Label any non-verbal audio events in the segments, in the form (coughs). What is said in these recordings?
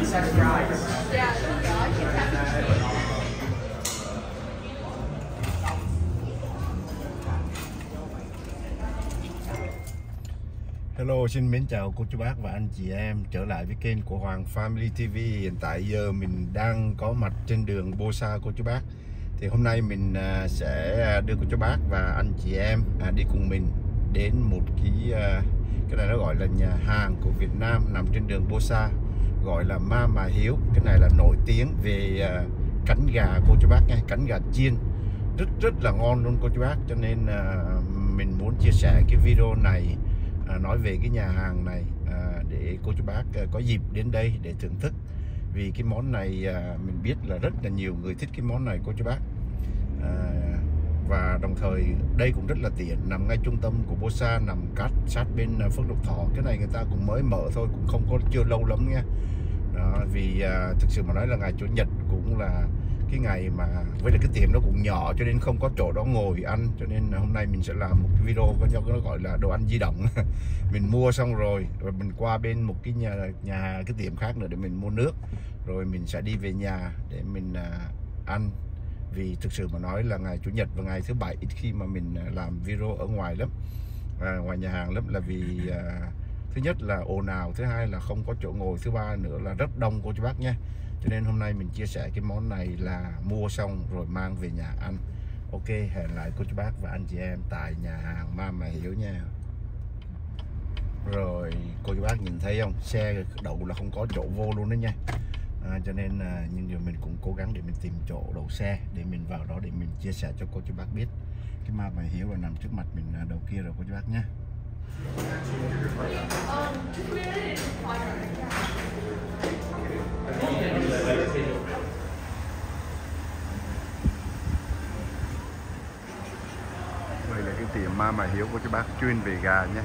Hello, xin mến chào cô chú bác và anh chị em trở lại với kênh của Hoàng Family TV. Hiện tại giờ mình đang có mặt trên đường Bosa cô chú bác. Thì hôm nay mình à, sẽ đưa cô chú bác và anh chị em à, đi cùng mình đến một cái à, cái này nó gọi là nhà hàng của Việt Nam nằm trên đường Bosa gọi là Ma Mà Hiếu. Cái này là nổi tiếng về à, cánh gà cô chú bác nha, cánh gà chiên rất rất là ngon luôn cô chú bác. Cho nên à, mình muốn chia sẻ cái video này uh, nói về cái nhà hàng này uh, để cô chú bác uh, có dịp đến đây để thưởng thức vì cái món này uh, mình biết là rất là nhiều người thích cái món này cô chú bác uh, và đồng thời đây cũng rất là tiện nằm ngay trung tâm của Bosa nằm cắt sát bên ờ, Phước Lộc Thọ. Cái này người ta cũng mới mở thôi cũng không có chưa lâu lắm nha. Đó, vì à, thực sự mà nói là ngày chủ nhật cũng là cái ngày mà với lại cái tiệm nó cũng nhỏ cho nên không có chỗ đó ngồi ăn. Cho nên hôm nay mình sẽ làm một cái video có cho nó gọi là đồ ăn di động. (laughs) Mình mua xong rồi rồi mình qua bên một cái nhà nhà cái tiệm khác nữa để mình mua nước. Rồi mình sẽ đi về nhà để mình à, ăn vì thực sự mà nói là ngày chủ nhật và ngày thứ bảy ít khi mà mình à, làm video ở ngoài lắm à, ngoài nhà hàng lắm. Là vì à, thứ nhất là ồn ào thứ hai là không có chỗ ngồi thứ ba nữa là rất đông cô chú bác nhé. Cho nên hôm nay mình chia sẻ cái món này là mua xong rồi mang về nhà ăn. Ok hẹn lại cô chú bác và anh chị em tại nhà hàng ma mà hiểu nha. Rồi cô chú bác nhìn thấy không? Xe đậu là không có chỗ vô luôn đó nha à, cho nên là nhưng giờ mình cũng cố gắng để mình tìm chỗ đậu xe để mình vào đó để mình chia sẻ cho cô chú bác biết cái ma mà hiểu là nằm trước mặt mình à, đầu kia rồi cô chú bác nhé đây là cái tiệm ma mà hiếu của chú bác chuyên về gà nhé.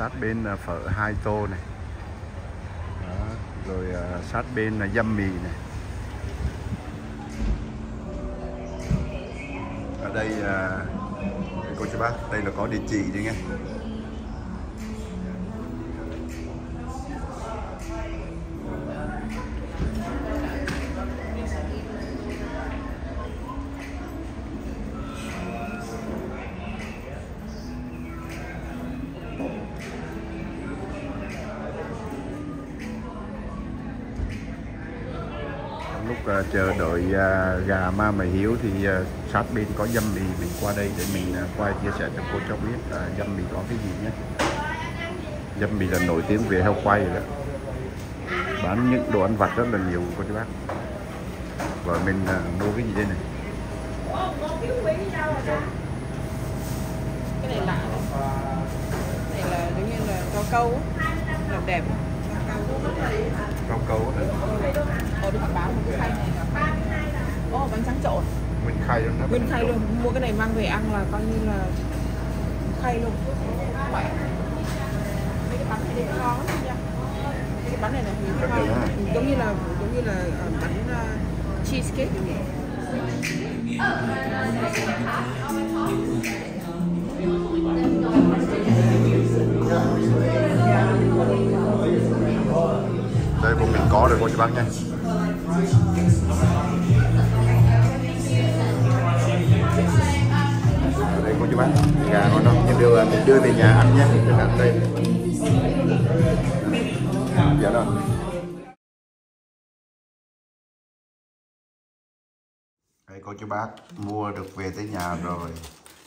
Sát bên là phở hai tô này Đó. rồi à, sát bên là dăm mì này ở đây à, cô chú bác đây là có địa chỉ đây nghe Ờ, chờ đợi uh, gà ma mày hiếu thì ờ, uh, sát bên có dâm mì mình qua đây để mình uh, qua chia sẻ cho cô cho biết uh, dâm mì có cái gì nhé. Dâm mì là nổi tiếng về heo quay rồi đó. Bán những đồ ăn vặt rất là nhiều cô chú bác. Và mình uh, mua cái gì đây này? Cái này lạ này này là giống như là rau câu làm đẹp. Rau câu này Ồ, họ bán một cái khay này là Ồ, bánh trắng trộn. Nguyên khay luôn đó. Nguyên khay luôn, mua cái này mang về ăn là coi như là khay luôn. Mấy cái bánh này thì ngon lắm nha. Mấy cái bánh này ngon. Giống như là, giống như là ờ, bánh uh, cheesecake đây của mình có rồi, cô chú bác nha Ở đây, cô chú bác gà ngon không nhưng đưa mình đưa về nhà ăn nhé mình đặt đây. Dạ rồi đây, cô chú bác mua được về tới nhà rồi.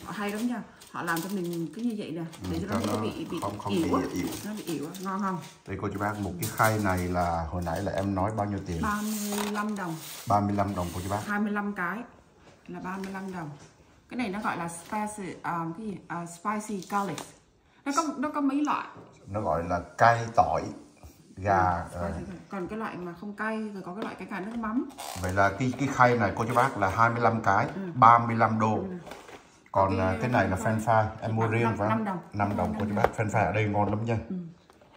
Hay lắm nha. Họ làm cho mình cứ như vậy nè Để cho nó cho không có nó bị, bị không- không ỉu bị ỉu. Nó bị á, ngon không? đây cô chú bác một cái khay này là hồi nãy là em nói bao nhiêu tiền 35 đồng 35 đồng cô chú bác 25 cái là 35 đồng cái này nó gọi là spicy um, cái gì À, spicy garlic nó có nó có mấy loại nó gọi là cay tỏi gà ờ, Spicy garlic. còn cái loại mà không cay rồi có cái loại cái cà nước mắm Vậy là cái cái khay này cô chú bác là 25 cái, Ừ. 35 đô. Còn Cái- à, cái này là french fry, em mua năm- riêng phải năm đồng. 5 đồng cô chú bác. French fry ở đây ngon lắm nha.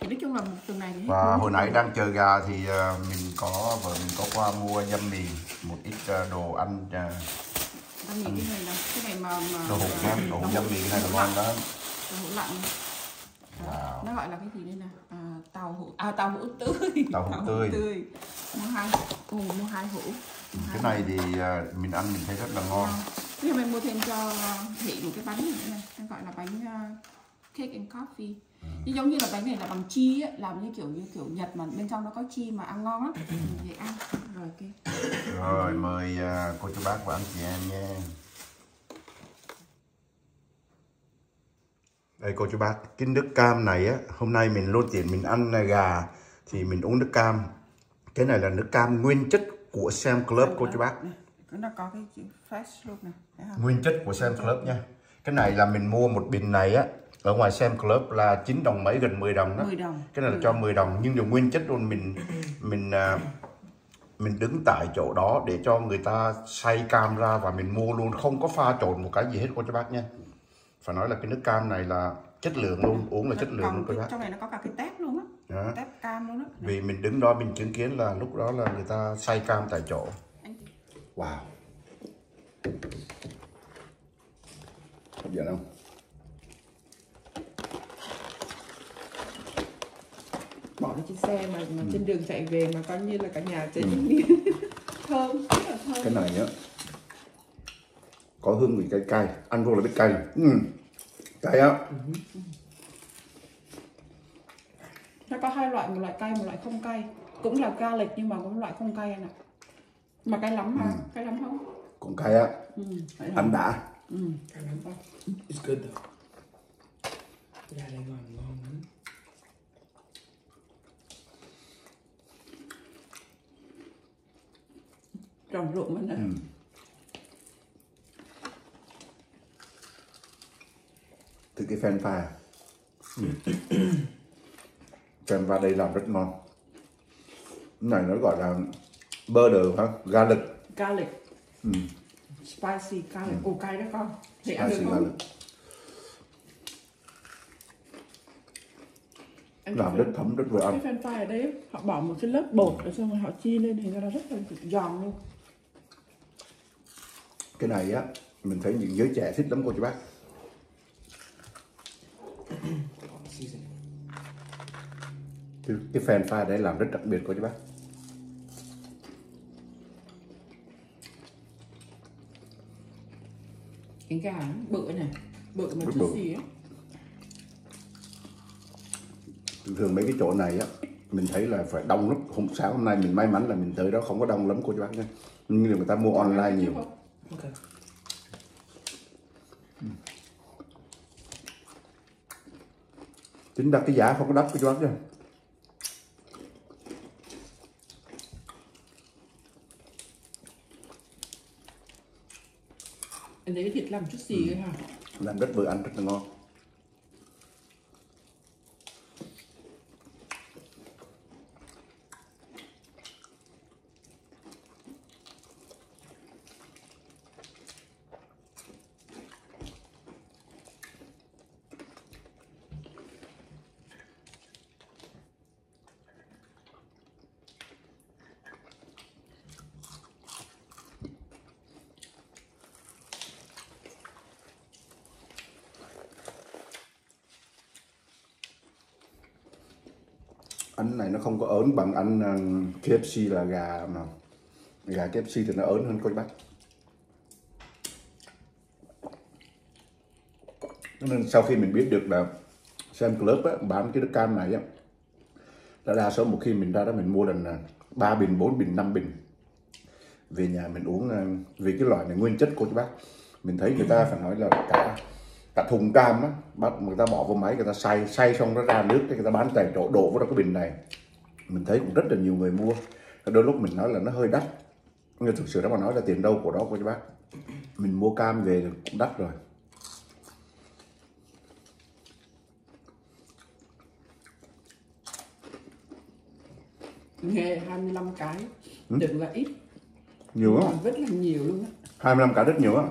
thì nói chung là một tuần này thì Và hồi nãy đang chờ gà thì à, mình có vợ mình có qua mua dâm mì, một ít à, đồ ăn à, ta nghĩ cái này là cái này mà, mà đồ hộp nha, đồ dâm mì cái này là ngon đó. đồ hộp lạnh Đó, nó gọi là cái gì đây nè? À, tàu hũ à tàu hũ tươi. Tàu hũ tươi. mua hai ừ, mua hai hũ. Mua cái này thì à, mình ăn mình thấy rất là ngon giờ mình mua thêm cho Thị một cái bánh này này Nó gọi là bánh uh, cake and coffee. Chứ giống như là bánh này là bằng chi á Làm như kiểu như kiểu Nhật mà bên trong nó có chi mà ăn ngon lắm. Dễ ăn. Rồi ok. Rồi mời à, cô chú bác và anh chị em nha. Đây cô chú bác cái nước cam này á hôm nay mình luôn tiện mình ăn gà thì mình uống nước cam. Cái này là nước cam nguyên chất của Sam Club cô chú bác. Này, Nó có cái chữ fresh luôn nè nguyên chất của Sam Club nha. Cái này là mình mua một bình này á ở ngoài Sam Club là 9 đồng mấy gần 10 đồng đó. 10 đồng. Cái này là cho 10 đồng nhưng điều nguyên chất luôn mình mình à, mình đứng tại chỗ đó để cho người ta xay cam ra và mình mua luôn. Không có pha trộn một cái gì hết cô chú bác nha. Phải nói là cái nước cam này là chất lượng luôn uống là chất lượng luôn cô chú bác. Trong này nó có cả cái tép luôn á. Đó. Tép cam luôn á. Vì mình đứng đó mình chứng kiến là lúc đó là người ta xay cam tại chỗ wow. Hấp dẫn không? Bỏ trên xe mà, Ừ. mà trên đường chạy về mà coi như là cả nhà chạy (laughs) thơm rất là thơm. Cái này á có hương vị cay cay ăn vô là biết cay. Ừ. cay á. Nó có hai loại một loại cay một loại không cay. Cũng là garlic nhưng mà cũng loại không cay anh ạ mà cay lắm mà cay lắm không cũng cay á ừ, hả? ăn đã. Ừ, cay lắm không It's good though. Đây ngon ngon lắm. tròn rụng mình nè từ cái fan pha. (coughs) Fan pha đây làm rất ngon. Cái này nó gọi là butter hả garlic. Garlic. Spicy garlic. Ồ cay đó con. Thì ăn được không? garlic. Làm rất thấm rất vừa ăn. cái fan pie ở đây họ bỏ một cái lớp bột rồi xong rồi họ chiên lên thì nó rất là giòn luôn. Cái này á mình thấy những giới trẻ thích lắm cô chú bác. Cái, cái fan pha đấy làm rất đặc biệt cô chú bác cái gà nó bự này. Bự mà chút gì á thường mấy cái chỗ này á mình thấy là phải đông lắm. Hôm sáng hôm nay mình may mắn là mình tới đó không có đông lắm cô chú bác nha nhưng người ta mua online nhiều. Okay. chính ra cái giá không có đắt cô chú bác nha anh lấy thịt làm chút gì ấy hả? Làm rất vừa ăn rất là ngon ăn này nó không có ớn bằng ăn ờ, KFC là gà mà. Gà KFC thì nó ớn hơn cô chú bác nên sau khi mình biết được là Sam Club á, bán cái nước cam này á là đa số một khi mình ra đó mình mua lần là 3 bình, 4 bình, 5 bình. Về nhà mình uống ờ, vì cái loại này nguyên chất cô chú bác mình thấy người ta phải nói là cả cả thùng cam á bắt người ta bỏ vào máy người ta xay xay xong nó ra nước người ta bán tại chỗ đổ vào cái bình này. Mình thấy cũng rất là nhiều người mua. Đôi lúc mình nói là nó hơi đắt. Nhưng thực sự đó mà nói là tiền đâu của đó chú bác. Mình mua cam về cũng đắt rồi. Nghề 25 cái đừng là ít. Nhiều lắm rất là nhiều luôn á. 25 cái rất nhiều á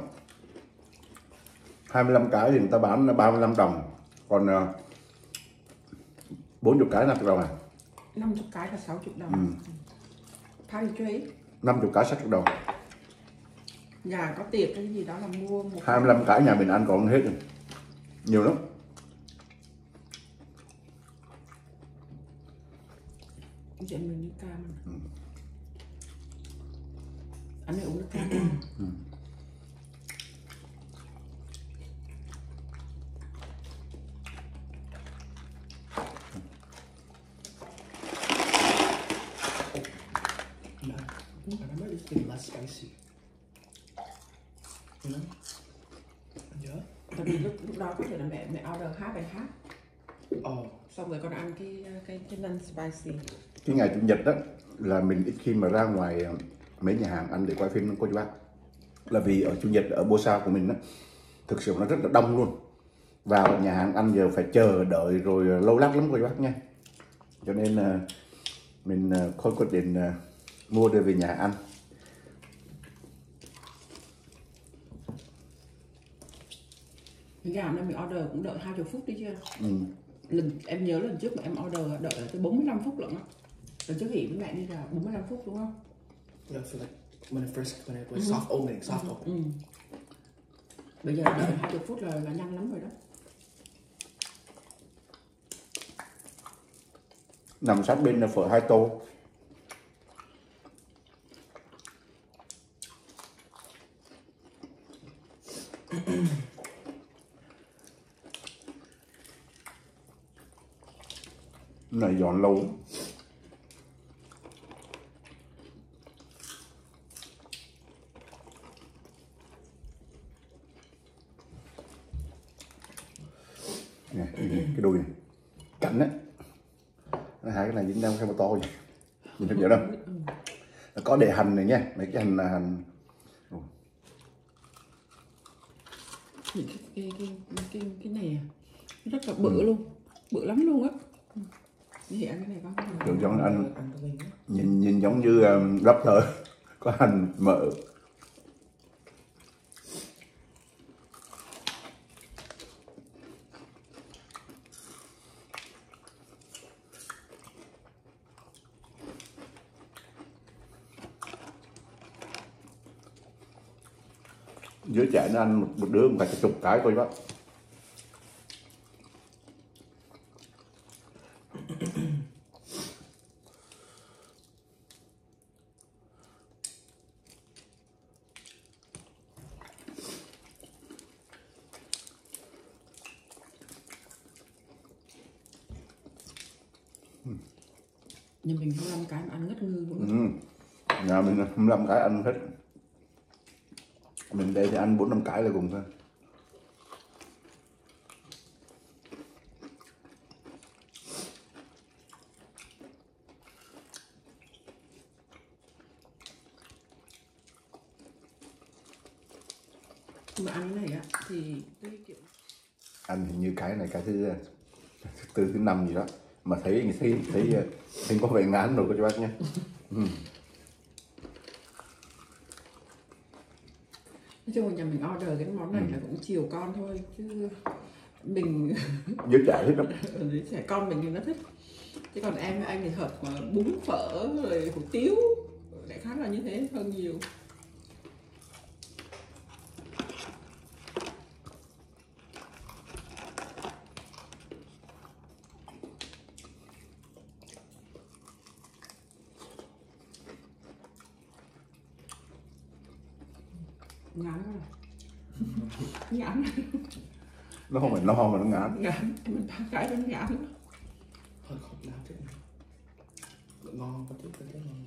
25 cái thì người ta bán là 35 đồng. Còn ờ, uh, 40 cái là đồng à? 50 cái là 60 đồng. Ừ. Thay chú ý 50 cái 60 đồng. Nhà có tiệc cái gì đó là mua một 25 cái nhà mình ăn còn hết rồi. Nhiều lắm. Vậy mình đi cam ừ. Anh này uống nước cam. Ừ. có thể là mẹ mẹ order hát bài hát. Oh, Xong rồi con ăn cái cái cái non spicy. Cái ngày chủ nhật đó là mình ít khi mà ra ngoài ờ, mấy nhà hàng ăn để quay phim cô chú bác là vì ở chủ nhật ở Bosa của mình đó thực sự nó rất là đông luôn. Vào nhà hàng ăn giờ phải chờ đợi rồi ờ, lâu lắc lắm cô chú bác nha. Cho nên ờ, mình không quyết định mua đưa về nhà ăn Cái gạo này mình order cũng đợi 20 phút đi chưa? ừ. lần Em nhớ lần trước mà em order đợi tới 45 phút lận á Lần trước nghỉ với mẹ đi là 45 phút đúng không? yeah, for like when it first when it was soft opening, soft opening. Ừ Bây giờ đợi 20 phút là, là nhanh lắm rồi đó nằm sát bên là phở hai tô này giòn lâu. Lắm. nè cái này. Cạnh á. Nó hai cái này dính nhau xem to vậy. Nhìn thấy dễ đâu Nó có để hành này nha. Mấy cái hành là hành. Cái, cái, cái, cái, cái này nó rất là bự luôn. Bự lắm luôn á Đường giống anh. Wing. nhìn nhìn giống như um, (laughs) rapper có hành mỡ dưới chạy nó ăn một, một đứa một cả chục cái coi bác Nhưng mình 25 cái mà ăn ngất ngư luôn ừ. nhà mình là 25 cái ăn hết. Mình đây thì ăn bốn năm cái là cùng thôi. Mà ăn cái này á thì cái kiểu ăn hình như cái này cái thứ thứ tư thứ năm gì đó mà thấy thấy thấy thấy có vẻ ngán rồi cô chú bác nhé. Nói chung là nhà mình order cái món này là cũng chiều con thôi chứ mình (laughs) giới trẻ hết lắm. Đứa trẻ con mình thì nó thích. Chứ còn em với anh thì hợp bún phở rồi hủ tiếu đại khái là như thế hơn nhiều ngán rồi ngán (laughs) nó không phải no mà nó ngán ngán mình ba cái nó ngán. Hơi khóc nào thế này. Ngon có thứ có thứ ngon.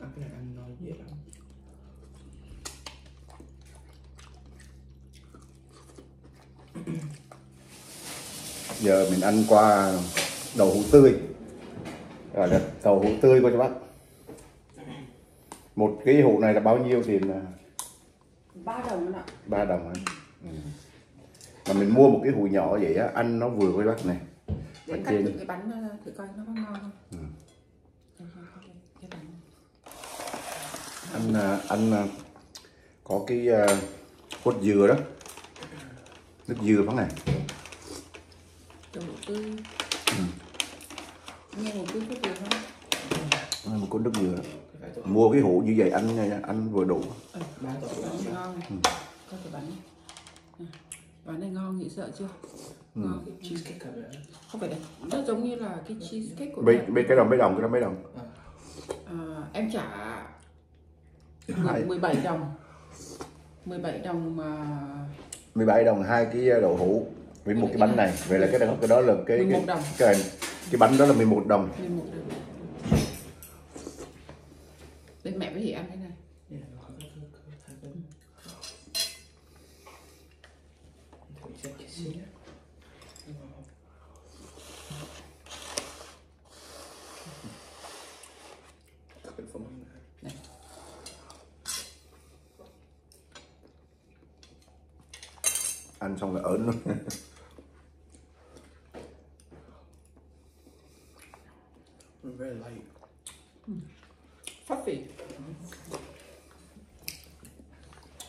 Ăn cái này ăn ngon dễ lắm. (coughs) giờ mình ăn qua đậu hũ tươi gọi là đậu hũ tươi cô chú bác một cái hũ này là bao nhiêu tiền là ba đồng ạ ba đồng anh. Mà mình mua một cái hũ nhỏ vậy á ăn nó vừa với bác này. Để Ở cắt cái bánh ra thử coi nó có ngon không? Ừ. Bánh. Ăn à, ăn à, có cái cốt dừa đó. Nước dừa phải này. Tươi. Nghe không? Một cốt nước dừa. Đó. mua cái hũ như vậy nha, ăn vừa đủ. Tổ bánh ngon có cái bánh Bánh này ngon, nghĩ sợ chưa? Ừ. Ngon. cheesecake cả vậy Không phải nó giống như là cái cheesecake của Mấy, mấy cái đồng mấy đồng cái đó mấy đồng. À, em trả Hai. 17 đồng. 17 đồng mà 17 đồng hai cái đậu hũ với một cái bánh này. Vậy là cái đó cái đó là cái 11 cái, cái cái bánh đó là 11 đồng. 11 đồng. Đây mẹ với Hỷ ăn cái này Yeah, nó có có có hai bên thử xem cái xí nhé Các bạn phẩm này. ăn xong là ớn luôn (laughs) very light Phát phỉ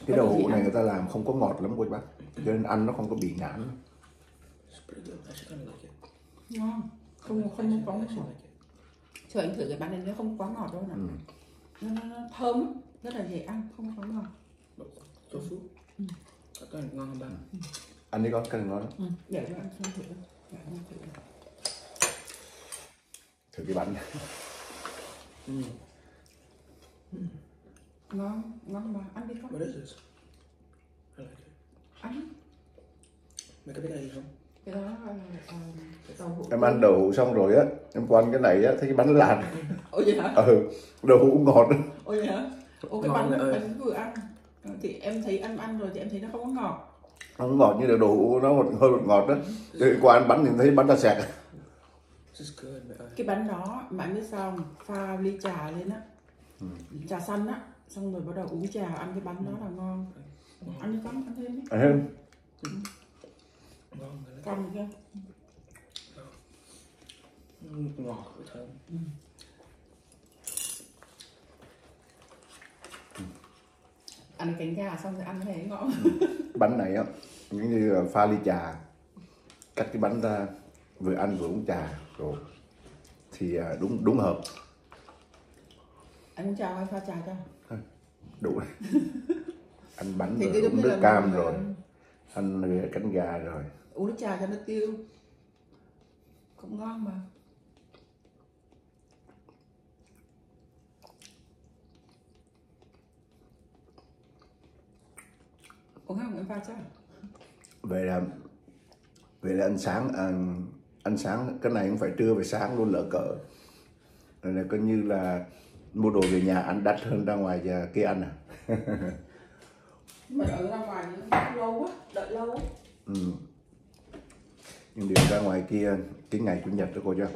cái đậu hũ này người ta làm không có ngọt lắm cô bác cho nên ăn nó không có bị ngán. Ngon Không không có ngọt. Chờ anh thử cái bánh này nó không quá ngọt đâu nè Ừ. nó, nó, nó thơm rất là dễ ăn, không quá ngọt Tofu. Các bạn ngon không bạn? ăn đi con cái này ngon lắm ừ. Để cho anh xem thử thử thử cái bánh Mm. Ngon, ngon mà, ăn đi con What is this? I like it. Ăn biết đây không? Cái đó là ờ, hũ em ăn đậu hũ xong rồi á em qua ăn cái này á thấy cái bánh lạt Ôi vậy hả? ừ đậu hũ ngọt Ôi vậy hả? Ồ cái Ngon bánh, ơi. bánh vừa ăn Ờ, Thì em thấy ăn ăn rồi thì em thấy nó không có ngọt không ngọt như là đậu hũ nó một hơi một ngọt đó thì qua ăn bánh thì thấy bánh ta sẹt This is good mẹ ơi. Cái bánh đó mà biết sao không? Pha ly trà lên á Trà xanh á Xong rồi bắt đầu uống trà ăn cái bánh đó là ngon Ăn đi con, ăn thêm Thấy đấy. Còn chưa? Mm, Ngọt với thơm. Ăn cánh gà xong rồi ăn cái này ngon (laughs) bánh này á giống như là pha ly trà cắt cái bánh ra vừa ăn vừa uống trà rồi thì à, đúng đúng hợp Anh uống trà hay pha trà cho? đủ (laughs) ăn bánh Thì rồi uống nước là cam rồi. ăn rồi cánh gà rồi. uống nước trà cho nó tiêu. Cũng ngon mà. Uống không em pha chắc à? vậy là vậy là ăn sáng ăn ăn sáng cái này cũng phải trưa về sáng luôn lỡ cỡ. Rồi là coi như là mua đồ về nhà ăn đắt hơn ra ngoài kia ăn à (laughs) mà ở ra ngoài lâu quá đợi lâu quá. Ừ. nhưng điều ra ngoài kia cái ngày chủ nhật đó cô cho.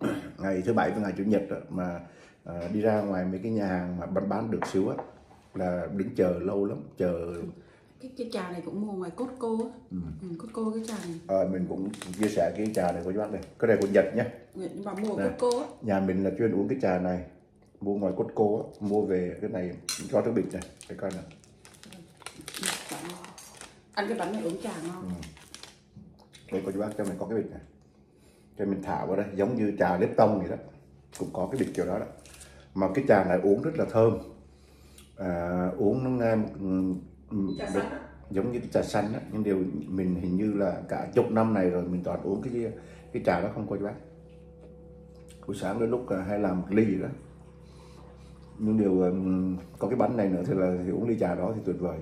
(clears throat) Ngày thứ bảy với ngày chủ nhật đó, mà à, đi ra ngoài mấy cái nhà hàng mà bán bán được xíu á là đứng chờ lâu lắm chờ. Cái cái trà này cũng mua ngoài Costco á. Ừ. Costco cái trà này. Ờ, mình cũng chia sẻ cái trà này của chú bác này cái này của Nhật nhé nhưng mà mua Costco á. nhà mình là chuyên uống cái trà này mua ngoài Costco á, mua về cái này cho cái bịch này. Để coi nào ăn cái bánh này uống trà ngon. Đây cô chú bác cho mình có cái bịch này cho mình thả vào đây giống như trà lip tông vậy đó. Cũng có cái bịch kiểu đó đó. Mà cái trà này uống rất là thơm. À, uống nó nghe ừm, ừm, Trà xanh á. giống như cái trà xanh á. Nhưng điều mình hình như là cả chục năm này rồi mình toàn uống cái cái trà đó không cô chú bác? Buổi sáng đến lúc à, hay làm một ly gì đó. Nhưng điều ừm, có cái bánh này nữa thì là thì uống ly trà đó thì tuyệt vời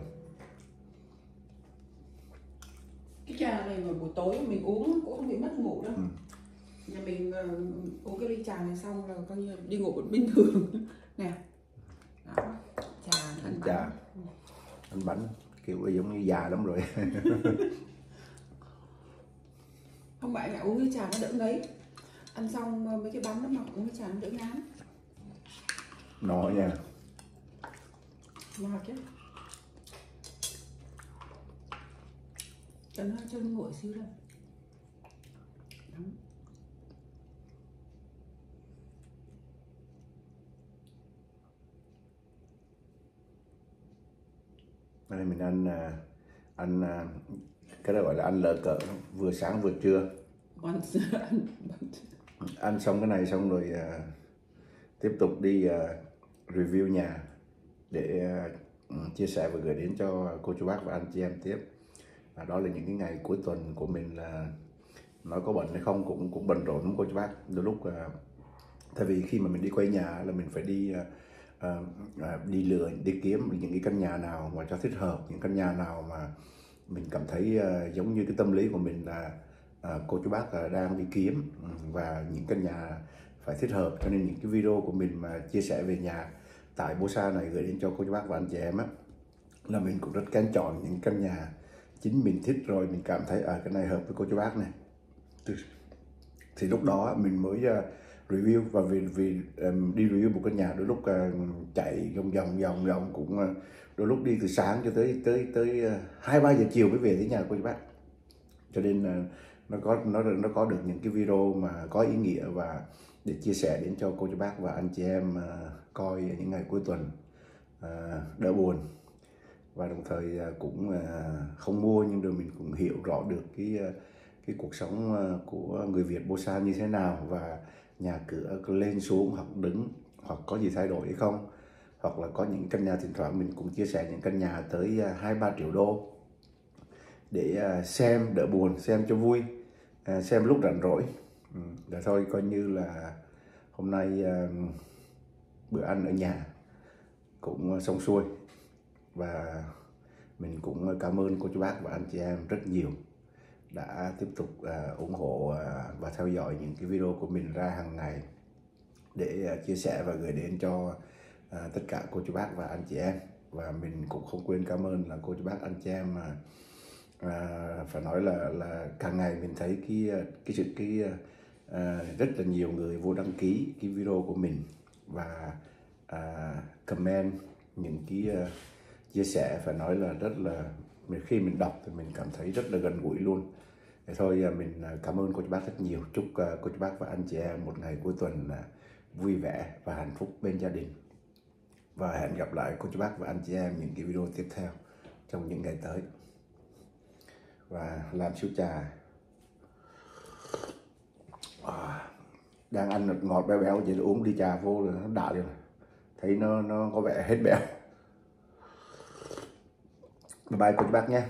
cái trà này vào buổi tối mình uống cũng không bị mất ngủ đâu. Nhà mình ờ, uống cái ly trà này xong là coi như đi ngủ vẫn bình thường nè. Đó trà ăn ăn bánh. trà ăn bánh kiểu giống như già lắm rồi. Không phải là uống cái trà nó đỡ ngấy. Ăn xong ờ, mấy cái bánh đó mà uống cái trà nó đỡ ngán. Nó nha. Ngọt chứ cho nó cho nó nguội xíu Đó. đây mình ăn à, ăn à, cái đó gọi là ăn lỡ cỡ vừa sáng vừa trưa. (laughs) Ăn xong cái này xong rồi à, tiếp tục đi review nhà để ừ, chia sẻ và gửi đến cho cô chú bác và anh chị em tiếp và đó là những cái ngày cuối tuần của mình là nói có bận hay không cũng cũng bận rộn lắm cô chú bác. Đôi lúc à, uh, tại vì khi mà mình đi quay nhà là mình phải đi uh, uh, đi lựa đi kiếm những cái căn nhà nào mà cho thích hợp những căn nhà nào mà mình cảm thấy uh, giống như cái tâm lý của mình là uh, cô chú bác uh, đang đi kiếm ừ, và những căn nhà phải thích hợp. Cho nên những cái video của mình mà chia sẻ về nhà tại Bosa này gửi đến cho cô chú bác và anh chị em á là mình cũng rất kén chọn những căn nhà chính mình thích rồi mình cảm thấy ở à, cái này hợp với cô chú bác này. Thì lúc đó mình mới uh, review và vì vì um, đi review một căn nhà đôi lúc uh, chạy vòng vòng vòng vòng cũng uh, đôi lúc đi từ sáng cho tới tới tới hai ba giờ chiều mới về tới nhà cô chú bác. Cho nên uh, nó có nó nó có được những cái video mà có ý nghĩa và để chia sẻ đến cho cô chú bác và anh chị em uh, coi những ngày cuối tuần uh, đỡ buồn và đồng thời à, cũng à, không mua nhưng rồi mình cũng hiểu rõ được cái à, cái cuộc sống của người Việt Bosa như thế nào. Và nhà cửa lên xuống hoặc đứng hoặc có gì thay đổi hay không. Hoặc là có những căn nhà thỉnh thoảng mình cũng chia sẻ những căn nhà tới hai ba triệu đô để xem đỡ buồn xem cho vui xem lúc rảnh rỗi. Ừ, để thôi coi như là hôm nay bữa ăn ở nhà cũng xong xuôi và mình cũng cảm ơn cô chú bác và anh chị em rất nhiều đã tiếp tục uh, ủng hộ uh, và theo dõi những cái video của mình ra hàng ngày để uh, chia sẻ và gửi đến cho uh, tất cả cô chú bác và anh chị em. Và mình cũng không quên cảm ơn là cô chú bác anh chị em mà uh, phải nói là là càng ngày mình thấy cái cái sự cái uh, rất là nhiều người vô đăng ký cái video của mình và uh, comment những cái uh, chia sẻ phải nói là rất là khi mình đọc thì mình cảm thấy rất là gần gũi luôn. Thế thôi à, mình à, cảm ơn cô chú bác rất nhiều. Chúc à, cô chú bác và anh chị em một ngày cuối tuần vui vẻ và hạnh phúc bên gia đình. Và hẹn gặp lại cô chú bác và anh chị em những cái video tiếp theo trong những ngày tới. Và làm siêu trà. À, đang ăn ngọt béo béo vậy uống đi trà vô là nó đã rồi. Thấy nó nó có vẻ hết béo bye bye cô chú bác nhé.